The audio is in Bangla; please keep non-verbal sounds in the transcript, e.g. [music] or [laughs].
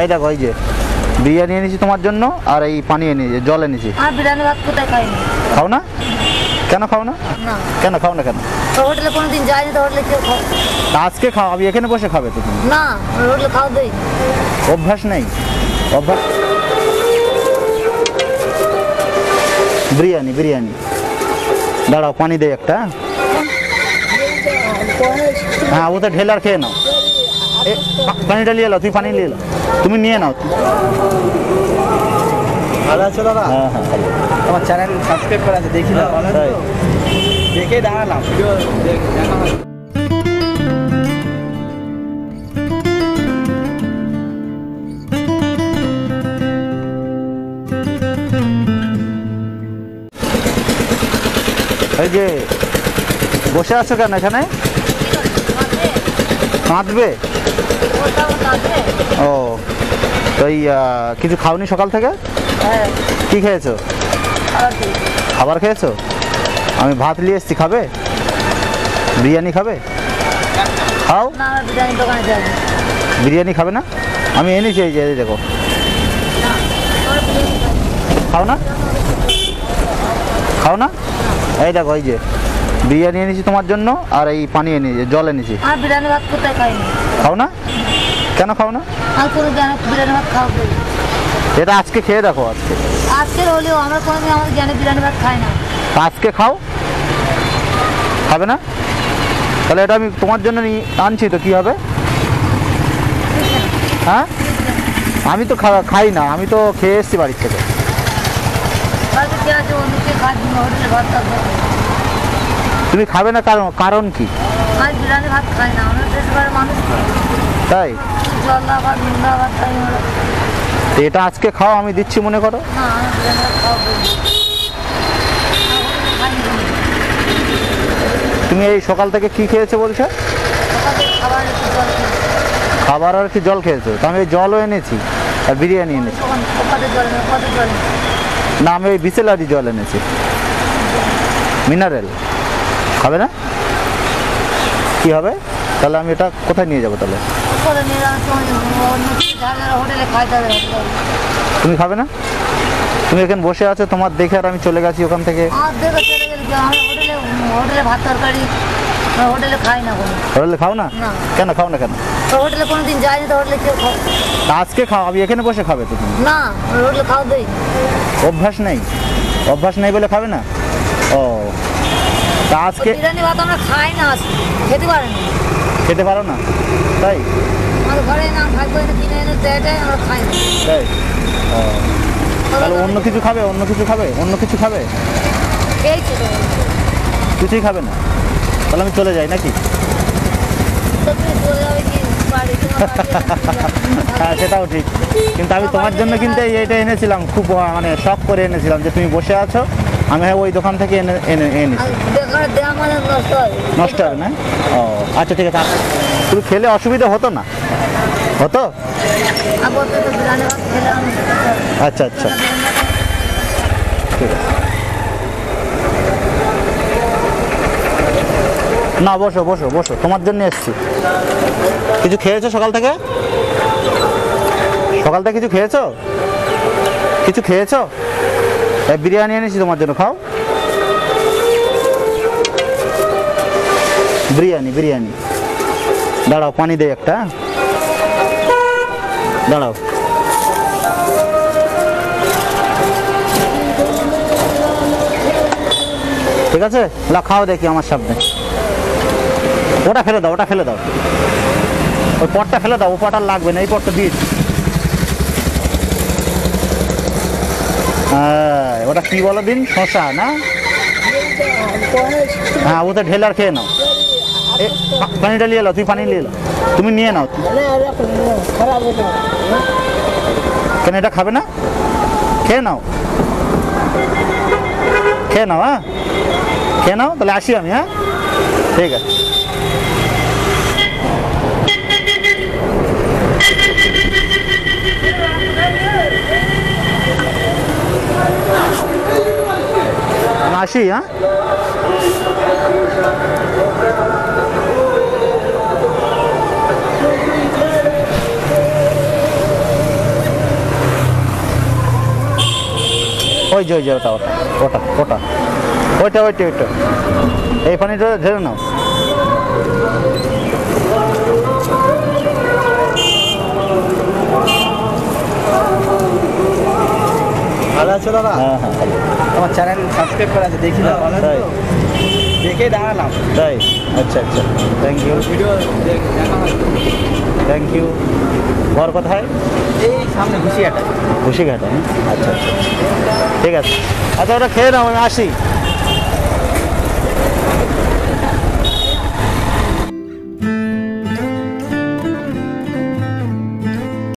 এই দেখো এই যে বিরিয়ানি এনেছি তোমার জন্য আর এই পানি এনেছি জল এনেছি। আর বিরিয়ানি ভাত কোথায় খাইনি? খাও না? কেন খাও না? কেন খাও না কেন? হোটেলে কোনোদিন যাইনি তো হোটেলে কেউ খাও? আজকে খাও আমি এখানে বসে খাবে তো তুমি। না হোটেলে খাও দেই। অভ্যাস নেই। অভ্যাস বিরিয়ানি বিরিয়ানি। দাঁড়াও পানি দে একটা। হ্যাঁ ও তো ঢেলার খেয়ে নাও। পানিটা নিয়ে নাও তুই পানি নিয়ে নাও তুমি নিয়ে নাও। ভালো আছো দাদা হ্যাঁ হ্যাঁ। আমার চ্যানেল সাবস্ক্রাইব করা আছে দেখি না ভালো দেখে দাঁড়ালাম। ভিডিও দেখা হলো। এই যে বসে আছো কেন এখানে? কাঁদবে? ও, তো এই কিছু খাওনি সকাল থেকে? কি খেয়েছো? খাবার খেয়েছো? আমি ভাত নিয়ে এসেছি, খাবে? বিরিয়ানি খাবে? খাও? বিরিয়ানি খাবে না? আমি এনেছি এই যে দেখো। খাও না? খাও না? এই দেখো, এই যে। বিরিয়ানি এনেছি তোমার জন্য আর এই পানি এনেছি জল এনেছি। আর বিরিয়ানি ভাত কোথায় খাইনি? খাও না? কেন খাও না? আর কোনো জ্ঞানে বিরিয়ানি ভাত খাও এটা আজকে খেয়ে দেখো আজকে। আজকের হলেও আমরা কোনোদিন আমাদের জ্ঞানে বিরিয়ানি ভাত খাই না। আজকে খাও। খাবে না? তাহলে এটা আমি তোমার জন্য নিয়ে আনছি তো কি হবে? হ্যাঁ? আমি তো খাই না আমি তো খেয়ে এসেছি বাড়ির থেকে। তুমি খাবে না কারণ কারণ কি। তাই? এটা আজকে খাও আমি দিচ্ছি মনে করো। তুমি এই সকাল থেকে কি খেয়েছো বলছো? খাবার আর কি জল খেয়েছো? তো আমি জলও এনেছি আর বিরিয়ানি এনেছি। না আমি ওই বিসেলারি জল এনেছি। মিনারেল। খাবে না? কি হবে? তাহলে আমি এটা কোথায় নিয়ে যাব তাহলে? তুমি খাবে না? তুমি এখানে বসে আছো তোমার দেখে আর আমি চলে গেছি ওখান থেকে। হোটেলে ভাত তরকারি হোটেলে খাই না হোটেলে খাও না? না। কেন খাও না কেন? হোটেলে কোনোদিন যাইনি তো হোটেলে কেউ খাও আজকে খাও আমি এখানে বসে খাবে তো তুমি? না হোটেলে খাও দেই অভ্যাস নেই। অভ্যাস নেই বলে খাবে না? ও তা আজকে বিরিয়ানি ভাত আমরা খাই না। খেতে পারি না। খেতে পারো না? তাই? আমার ঘরে না খাই করে কিনে এনে দেয় আমরা খাই না। তাই? তাহলে অন্য কিছু খাবে? অন্য কিছু খাবে? অন্য কিছু খাবে? খেয়েছি কিছুই খাবে না। তাহলে আমি চলে যাই নাকি? চলে [laughs] হ্যাঁ সেটাও ঠিক। কিন্তু আমি তোমার জন্য কিন্তু এই- এইটা এনেছিলাম খুব মানে শখ করে এনেছিলাম যে তুমি বসে আছো আমি হ্যাঁ ওই দোকান থেকে এনে এনে এনেছি। মানে নষ্ট হয়। হবে না? ও আচ্ছা ঠিক আছে। তুমি খেলে অসুবিধা হতো না? হতো? আচ্ছা আচ্ছা। ঠিক আছে। না, বসো বসো বসো। তোমার জন্য এসছি। কিছু খেয়েছো সকাল থেকে? সকাল থেকে কিছু খেয়েছো? কিছু খেয়েছো? বিরিয়ানি এনেছি তোমার জন্য, খাও। বিরিয়ানি বিরিয়ানি। দাঁড়াও, পানি দে একটা। দাঁড়াও। ঠিক আছে? খাও দেখি আমার সামনে। ওটা ফেলে দাও, ওটা ফেলে দাও। ওই পটটা ফেলে দাও ও পট আর লাগবে না, এই পটটা দিয়ে হ্যাঁ ওটা কি বলো দিন? শশা না? হ্যাঁ ওটা ঢেলার খেয়ে নাও। পানিটা নিয়ে নাও, তুই পানি নিয়ে তুমি নিয়ে নাও। কেন, এটা খাবে না? খেয়ে নাও। খেয়ে নাও হ্যাঁ? খেয়ে নাও, তাহলে আসি আমি হ্যাঁ? ঠিক আছে। আশি হ্যাঁ? ওই যে ওই যে, ওটা ওটা ওটা ওটা। ওইটা ওইটা ওইটা। এই পানিটা ধরে নাও। আছো দাদা হ্যাঁ হ্যাঁ। আমার চ্যানেল সাবস্ক্রাইব করা আছে দেখি না তাই। দেখে দাঁড়ালাম তাই? আচ্ছা আচ্ছা। Thank you video thank you ঘর কোথায়? এই সামনে ঘুষিয়াটা। ঘুষিঘাটা আচ্ছা আচ্ছা। ঠিক আছে। আচ্ছা ওটা খেয়ে নাও আমি আসি।